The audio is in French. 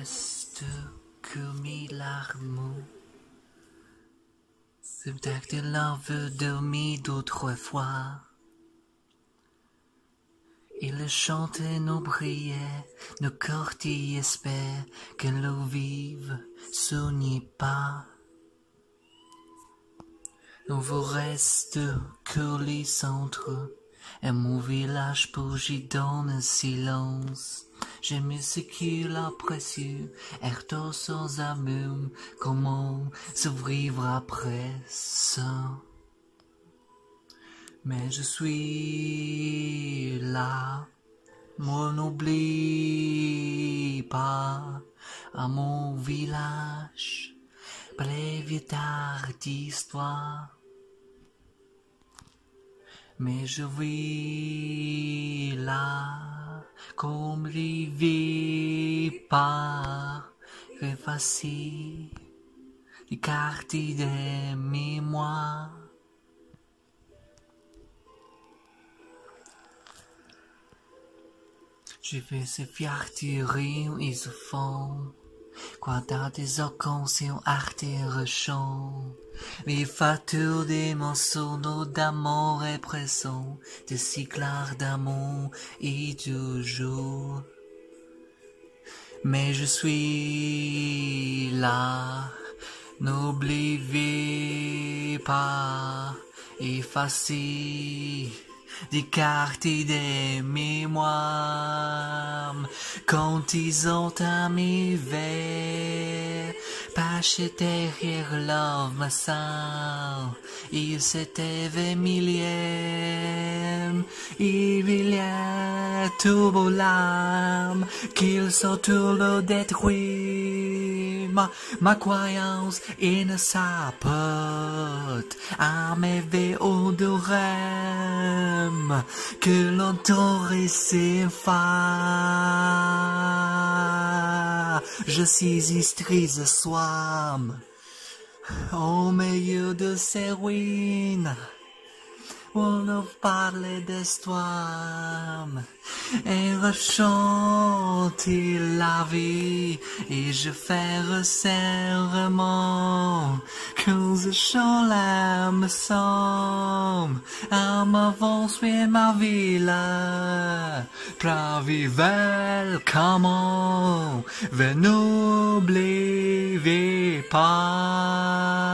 reste que mes larmes. Peut-être que l'envie dormi d'autrefois. Il chantait nos prières, nos cortilles espèrent que l'eau vive soigne pas. Il vous reste que les centres et mon village pour j'y donne silence. J'aime ce qu'il a précieux, erto sans amour, comment survivre après ça? Mais je suis là, moi n'oublie pas à mon village, tard d'histoire. Mais je vis là, comme rêvé par effacer les cartes des mémoires. Je fais ces fiertés rire et se font. Des occasions rechants les fatures des mensonges d'amour et pressant, des cyclars d'amour et toujours. Mais je suis là, n'oubliez pas, effacez d'écarter des mémoires quand ils ont mes verres Paché derrière l'homme massant il s'était millième il y a tout l'âme qu'ils sont tout le détruit. Ma, ma croyance ne s'apporte à mes véos de rêve que l'on t'aurait ses je suis istrise soam au milieu de ces ruines on nous parle d'histoire et rechanter la vie? Et je fais serment que je chante la me semble. À m'avance ma ville Pravivel comment? Ve n'oubliez pas?